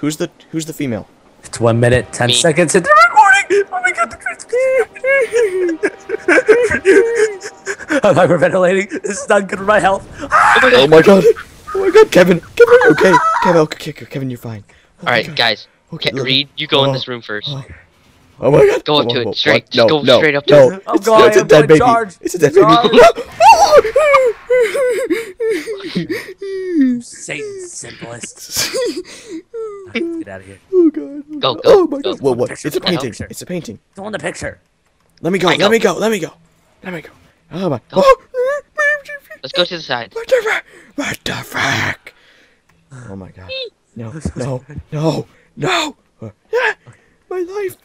Who's the Who's the female? It's one minute, ten Me. seconds into the recording. Oh my god, the I'm hyperventilating. This is not good for my health. Oh my god! Oh my god, Kevin! Kevin, okay? Kevin, okay, okay, Kevin, you're fine. Oh All right, God. guys. Okay, Reed, you go in Oh, this room first. oh. Oh my god! Go up Whoa, to it, straight. what? Just No, go no, straight up to no. it. I'm It's, going, it's a I'm dead going baby. charge. It's a dead Charge. baby. Satan simplest. Get out of here. oh god! Go, go, Oh my go. god! Whoa, what? It's a painting. picture. It's a painting. Go in the picture. Let me go. I Let me go. Let me go. Let me go. Oh my. Oh. Let's go to the side. What the fuck? What the fuck? Oh my god. No, no, no, no. Uh, ah, My life.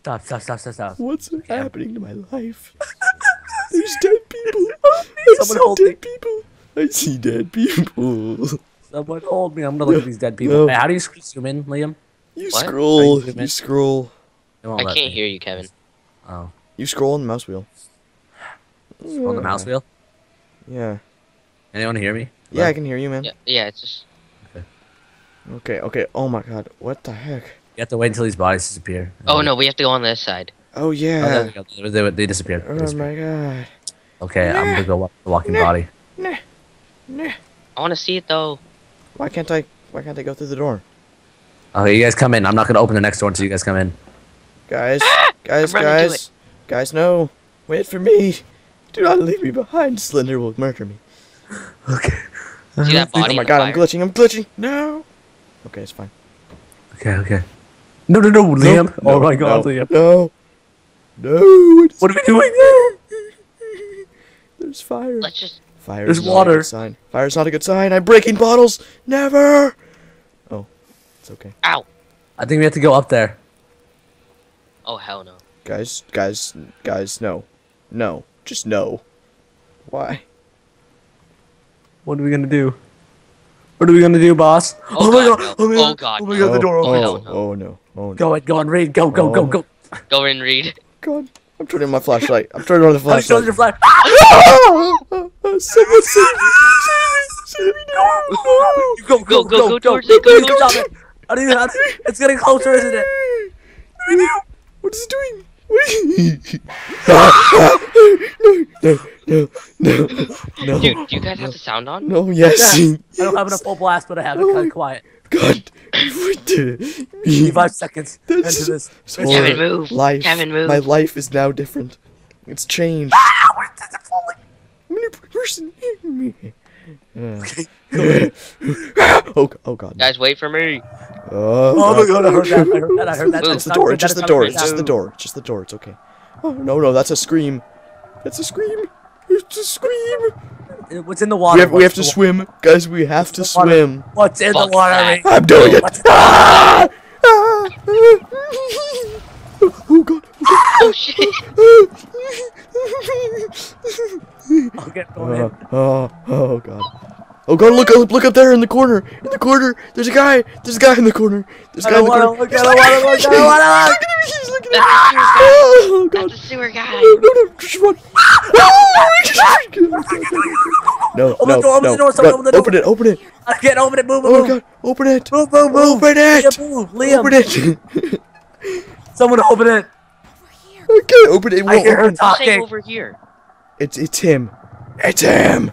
Stop, stop, stop, stop, stop. What's happening to my life? There's dead people. I Someone see hold dead me. people. I see dead people. Someone hold me. I'm gonna look at these dead people. No. Hey, how do you sc- zoom in, Liam? You What? scroll. Are you You scroll. I can't me. hear you, Kevin. Oh, You scroll on the mouse wheel. on the mouse wheel. Yeah. Anyone hear me? Yeah, I can hear you, man. Yeah, yeah. It's just Okay, okay. Oh my god. What the heck? You have to wait until these bodies disappear. Oh no, we have to go on this side. Oh Oh, there yeah. we go. They, they, they disappeared. They Oh disappeared. my god. Okay, I'm gonna go walk the walking body. Nah. Nah. I want to see it though. Why can't I? Why can't I go through the door? Okay, you guys come in. I'm not gonna open the next door until you guys come in. Guys, ah! guys, I'm running to guys, guys, no! Wait for me! Do not leave me behind. Slender will murder me. Okay. See that oh body? oh my the god, I'm glitching! I'm glitching! No! Okay, it's fine. Okay, okay. No, no, no, Liam. No, oh my god, no, Liam. No! No! It's, What are we doing? there's fire. Let's just. Fire There's is not a water. good sign. Fire's not a good sign. I'm breaking bottles. Never. Oh, it's okay, Ow! I think we have to go up there. Oh hell no. guys. Guys, guys, no, no, just no. Why? What are we gonna do? What are we gonna do, boss? Oh, oh my God, god! no. Oh my Oh, god! God, Oh my god! The oh, door oh, opened. hell oh, no. oh no! Oh! Go on, go on, Reed. Go, go, go, Oh. go. Go in, Reed. God, I'm turning my flashlight. I'm turning on the flashlight. I'm showing flashlight. your flag. Someone save me! Save me now! You go, go, Go, go, go, go go, go, go go, stop it. I don't even have to. It's getting closer, isn't it? What is it doing? Wait. no, no, no, no, Dude, do you guys have the sound on? no, yes. Yeah. I don't have it a full blast, but I have it kind of quiet. God. What the? Give me five seconds That's into this. so Kevin, move. Life. Kevin, move. My life is now different. It's changed. Ah, where is it falling? I'm a new person. Okay. oh, oh God. Guys, wait for me. Oh, Oh my god, I heard that. I heard that. I heard that. Move. It's the door. It's just the door. It's just the door. It's just the door. It's okay. Oh no, no, that's a scream. That's a scream. It's a scream. Uh, What's in the water? We have, we have to in the swim, guys. We have to What's in the water? swim. What's in the water? that. I'm doing it. Ah! Ah! Oh God. Oh shit. Okay, go in. Oh, oh, oh God. Oh God! Look up! Look up there in the corner! In the corner! There's a guy! There's a guy in the corner! There's a I guy in don't the wanna corner! look, I He's don't wanna look, I don't wanna look. Look at him! He's looking at me! Ah! Oh God! That's the sewer guy. No, no, no! Just run! No! Open no! the door, open no, the door, someone no, open the door. Open it! Open it! I can't open it. Move, move, Oh move. God! Open it! Move, move, move. Open it! Liam, move. Liam, Open it! someone open it. I can't open it! It I won't hear her open. Say talking. over here. It's it's him! It's him!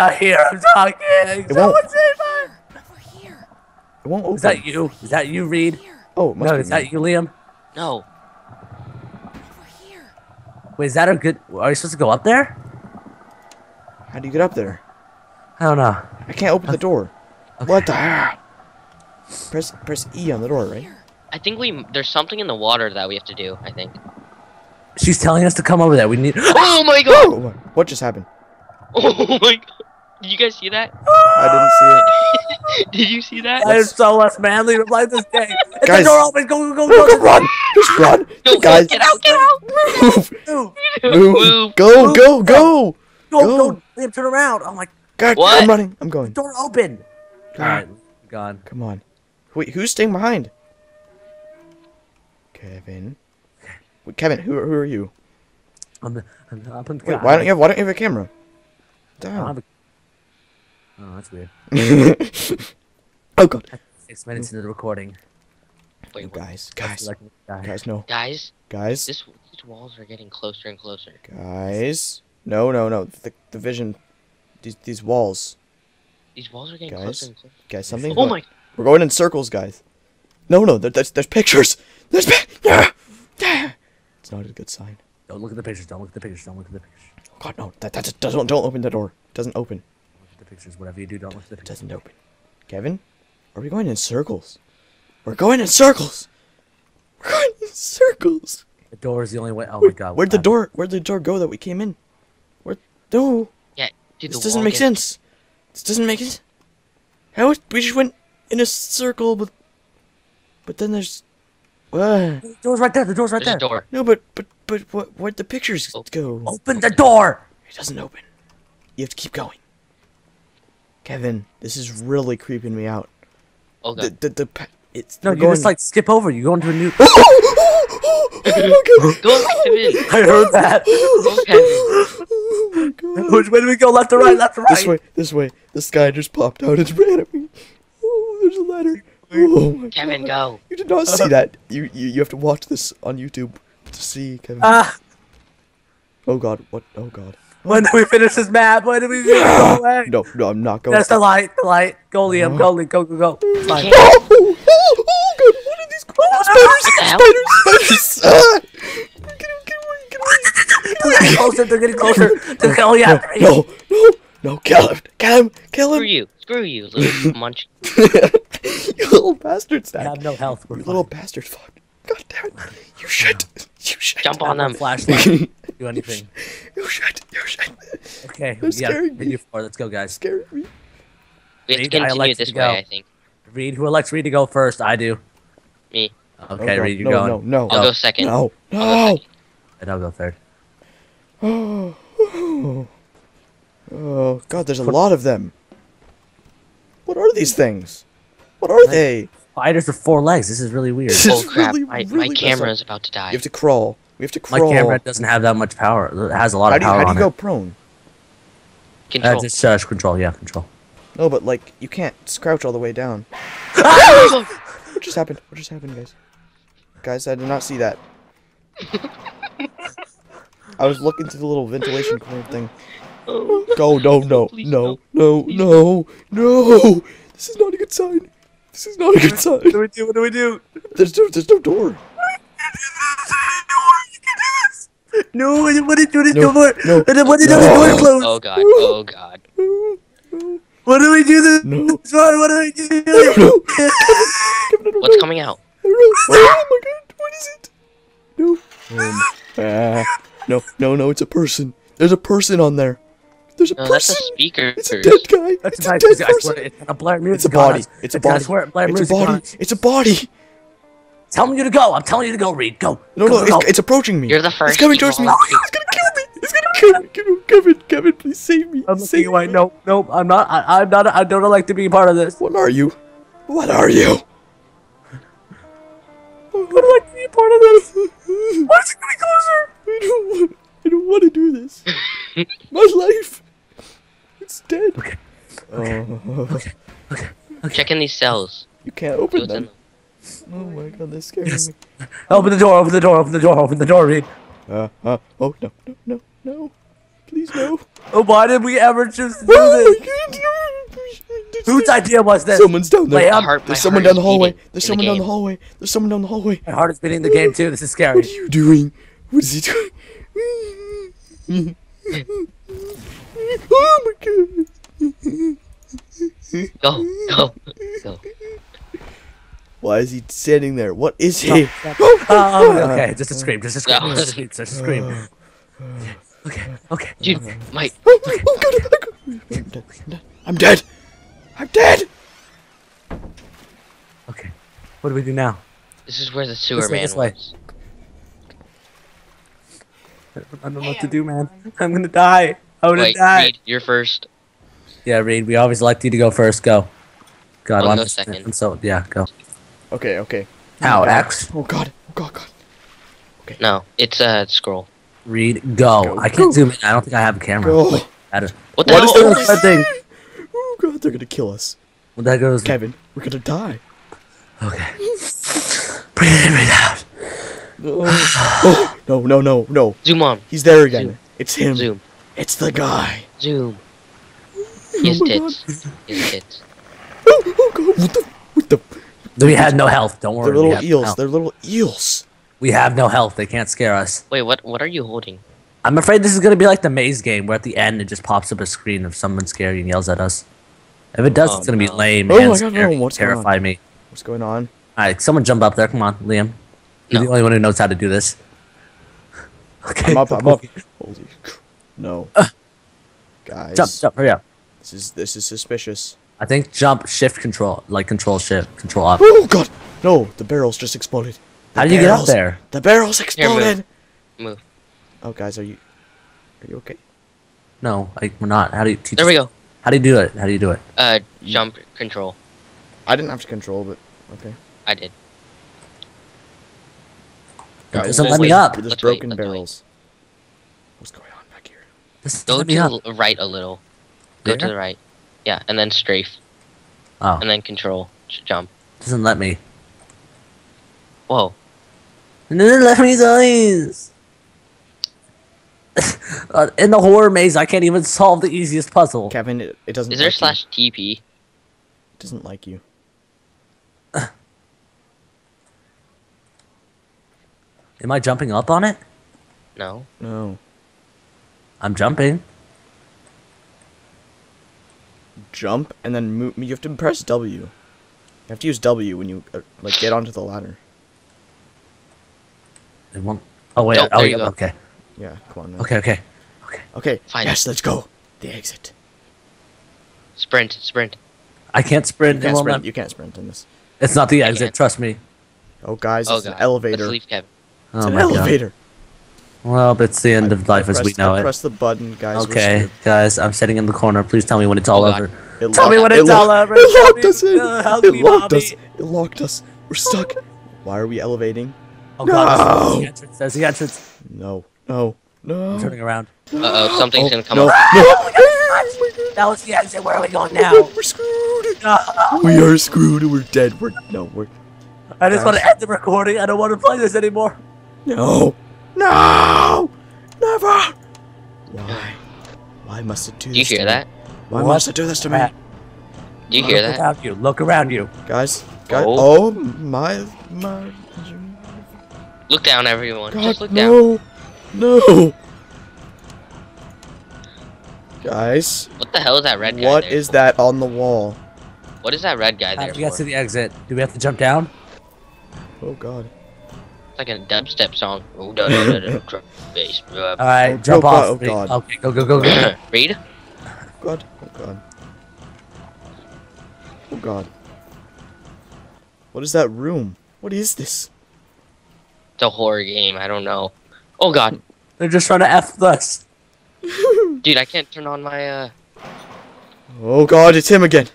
I hear her talking. won't. Someone save her. Over here. It won't open. Is that you? Is that you, Reed? Oh, it must No, be is that you, Liam? No. Over here. Wait, is that a good? Are you supposed to go up there? How do you get up there? I don't know. I can't open the door. What the hell? Press press E on the door, right? I think we there's something in the water that we have to do. I think. She's telling us to come over there. We need. Oh my god! Oh, my- what just happened? Oh my god! Did you guys see that? I didn't see it. Did you see that? I am so less manly to play this game. It's Guys. the door open. Go, go, go, Go, go. go, run! Just run! No, Guys, get out! Get out! move! Move. Move! Move. Go, Move. go, go! Go, Go. go. Liam, turn around. Oh my. God, What? I'm running. I'm going. Door open. God. Alright, gone. Come on. Wait, who's staying behind? Kevin. Wait, Kevin, who, who are you? I'm, I'm, I'm, Wait, why don't you have why don't you have a camera? I don't Damn. Have a- Oh, that's weird. oh god. Six minutes into the recording. Wait, No, what? guys, guys, Like, die. guys, no, guys, guys, this these walls are getting closer and closer. guys. No, no, no. The the vision. These these walls, These walls are getting Guys? closer and closer. guys. Something. Oh my! We're going in circles, guys. No, no. There, there's there's pictures. There's. Pi- yeah, yeah. It's not a good sign. Don't look at the pictures. Don't look at the pictures. Don't look at the pictures. Oh god, no. That that doesn't don't open the door. It doesn't open. Look at the pictures. Whatever you do, don't look at the It pictures. doesn't open. Kevin, are we going in circles? We're going in circles. We're going in circles. The door is the only way. Oh my god. Where'd the what door? Where'd the door go that we came in? Where? No. Yeah, dude, This doesn't make gets- sense. This doesn't make sense. How we just went in a circle, but but then there's. Uh, happened? The door's right there. The door's right There's a there. door. no, but but but what? Where'd the pictures Oh. go? Open the door. It doesn't open. You have to keep going. Kevin, this is really creeping me out. Oh The the, the it's No, you going- just like skip over. You go into a new. oh, God. Go Kevin. I heard that. Go Kevin. Oh my god. Which way do we go? Left or right? Left or right? This way, this way. This guy just popped out and ran at me. Oh, there's a ladder. Oh Kevin, god. go. You did not see that. You, you you have to watch this on YouTube to see Kevin. Ah, oh god. What? Oh god. When do we finish this map? When do we go away? No, no, I'm not going. That's the light. The light. Go, Liam. Go, Liam. Go, go, go. Fine. can't- Oh, oh, oh, oh god. What are these spiders? the? Spiders, spiders. Ah. Get away, get away, get away. They're getting closer. They're getting closer. They're going after me. No, no, no, kill him, kill him, kill Screw you. Screw you, little munch. you little bastard I stack. have no health. You little bastard fuck. God damn it. You should. You should. Jump on them. Flashlight. Do anything. You should. You should. Okay. They're Yeah. scaring me. Four. Let's go, guys. Scary me. We have to Reed, I continue this to way, go. I think. Reed. Who elects Reed to go first? I do. Me. Okay, Oh, God. Reed, you're no, going. No, no, I'll go second. no, I'll go no. second. And I'll go third. Oh, oh, God, there's a lot of them. What are these things? What are they? Spiders with four legs. This is really weird. This Oh is crap, really, my, really my camera is about to die. You have to crawl. We have to My camera doesn't have that much power. It has a lot how of do you, power how do on you go it. prone? Uh, Control. just uh, control. Yeah, control. No, but like you can't crouch all the way down. Oh, What just happened? What just happened, guys? Guys, I did not see that. I was looking through the little ventilation corner thing. Go, no, no, no, no. no, no, no. This is not a good sign. This is not a good sign. What do we do? What do we do? There's no, there's no door. No, what did what did the No, door? no, What did what did no. the door close? oh god, oh god. What do we do? This No. one? What do we do? No, no. Kevin, I don't What's coming out? I don't know. Oh my god, what is it? No. Um, ah. no, no, no, it's a person. There's a person on there. There's a No, that's person. a speaker. It's a dead guy. That's it's a dead person. it's a Blair music. It's a body. It's a I body. It's a body. It's a body. Tell me you to go. I'm telling you to go, Reed. Go. No, go, no, go, it's, it's approaching me. You're the first. It's coming towards me. won't. It's gonna kill me. It's gonna kill me. Kevin, Kevin, Kevin, please save me. I'm save looking away. me. No, no, I'm not. I, I'm not. I don't like to be a part of this. What are you? What are you? I don't like to be a part of this. Why is it getting closer? I don't want. I don't want to do this. My life. It's dead. Okay. Oh, Check in these cells. you can't open what's them. Them. Oh my god, that's scaring me. Open the door. Open the door. Open the door. Open the door, Reed. Uh, uh, oh no, no, no, no. Please no. Oh, why did we ever choose to do Oh this? my. Whose idea was this? Someone's down there. Liam? Heart, There's someone down the hallway. There's in the someone down the hallway. There's someone down the hallway. My heart is beating the game too. This is scary. What are you doing? What is he doing? oh my god. Go, go, go. Why is he standing there? What is he? Oh, oh, oh okay, just a scream, just a scream, No. just a scream, just a scream. Oh, okay, okay. Dude, my Oh, oh god, oh god. I'm dead. I'm dead. I'm dead. Okay. What do we do now? this is where the sewer This way, man this way. was. I don't know what to do, man. I'm gonna die. I'm gonna Wait, die. Reed, you're first. Yeah, Reed, we always like you to go first. Go. God, I'll I'm go just- second. So yeah, go. Okay, okay. How, God. X? Oh god. Oh god, god. Okay. No, it's a uh, scroll. Reed, go. Go, I can't go. zoom in. I don't think I have a camera. Go. That is- What the What hell? is Oh That thing. Oh god, god, they're gonna kill us. Well, that goes. Kevin, we're gonna die. Okay. Breathe in, breathe out. Oh, no, no, no, no. Zoom on. He's there again. Zoom. It's him. Zoom. It's the guy. Zoom. His Oh my God. tits. His tits. Oh, oh god, what the, what the? We had no health. Don't worry. They're little have no eels. They're little eels. We have no health. They can't scare us. Wait, what? What are you holding? I'm afraid this is gonna be like the maze game, where at the end it just pops up a screen of someone scary and yells at us. If it does, Oh, it's gonna be lame Oh and my God, no, what's going on? terrify me. What's going on? All right, someone jump up there. Come on, Liam. You're the only one who knows how to do this. Okay, I'm up. I'm up. Holy, cr- no. Guys, Jump, jump, hurry up. this is this is suspicious. I think jump, shift, control, like control, shift, control up. Oh god, no! The barrels just exploded. The How do you get up there? The barrels move. exploded. Move. Oh, guys, are you are you okay? No, I, we're not. How do you teach? There we go. How do you do it? How do you do it? Uh, jump control. I didn't have to control, but okay. I did. It Guys, doesn't wait, let me up. There's Let's wait, broken let's wait. barrels. What's going on back here? This Go doesn't let me to up. the right a little. Go to the right. Yeah, and then strafe, Oh, and then control. Jump. doesn't let me. Whoa. And then let me guys. uh, in the horror maze, I can't even solve the easiest puzzle. Kevin, it, it doesn't. Is there like slash TP? It doesn't like you. Am I jumping up on it? No. No. I'm jumping. Jump and then move. You have to press W. You have to use W when you uh, like get onto the ladder. It won't. Oh wait. Oh, Oh, you yeah. go. Okay. Yeah, come on. Man. Okay. Okay. Okay. Fine. Yes, let's go. The exit. Sprint. Sprint. I can't sprint. You can't sprint. You can't sprint in this. It's not the exit. Trust me. Oh, guys, Oh it's god. an elevator. Let's leave Kevin. Oh It's an my god. Elevator. Well, it's the end of I- I life as we know I it. Press the button, guys. Okay, guys, I'm sitting in the corner. Please tell me when it's all Oh, over. It Tell me locked- when it it's all over. It locked me- us in. uh, it me, locked us. It locked us. We're stuck. Why are we elevating? Oh god, there's No. the entrance. There's the entrance. No. No. No. I'm turning around. Uh oh, something's Oh, gonna come no. up. No. That was the exit. Where are we going now? we're screwed. No. We are screwed. We're dead. We're no. We're I just want to end the recording. I don't want to play this anymore. no. No. Never. Why? Why must it do Do you this to hear me? that? Why What must it do this to me? Do you hear Look that? around you. Look around you. Guys, guys. Oh. Oh, my my. Look down, everyone. God, Just look down. no. No. Guys, What the hell is that red guy what there? is that on the wall? What is that red guy How there do we get for? to the exit? Do we have to jump down? Oh God. It's like a dubstep song. Oh, da, da, da, da, drum, bass, All right, Oh, jump oh, off. God, oh, Three. God. Okay, go, go, go, go. Reed? God. Oh God. Oh God. What is that room? What is this? It's a horror game. I don't know. Oh god, They're just trying to f us. dude, I can't turn on my uh. Oh God, it's him again.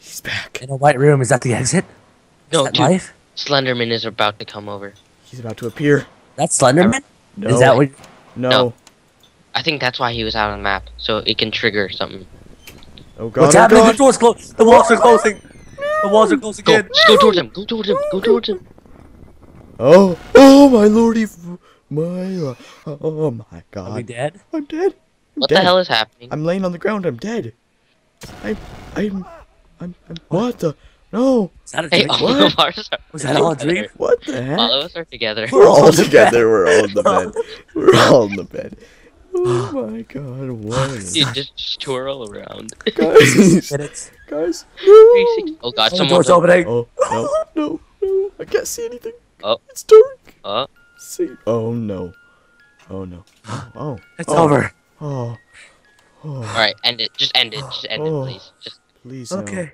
He's back. In a white room. Is that the exit? No, is that dude, life? Slenderman is about to come over. He's about to appear. That's Slenderman. No. Is that what? No. No. I think that's why he was out on the map, so it can trigger something. Oh God. What's oh happening? The God. door's closed. The walls are closing. The walls are closing Go, again. just go towards him. Go towards him. Go towards him. Oh. Oh my lordy. f- My. Uh, oh my god. Are we God. dead? I'm dead. I'm What dead. the hell is happening? I'm laying on the ground. I'm dead. I'm. I'm. I'm. I'm what the? No. Is that a Hey, dream? all of ours are Was that all a dream? What the heck? All of us are together. We're all all in the together. We're all in the bed. We're all in the bed. Oh my god, what is Dude, just twirl around. guys? Minutes. guys, no. Oh god, Oh, someone's door's opening. Oh no, no, no! I can't see anything. Oh. it's dark. Oh, See? Oh no. Oh no. Oh. It's oh. over. Oh. Oh. alright, end it. Just end it. Just end Oh. it, please. Just Please no. Okay.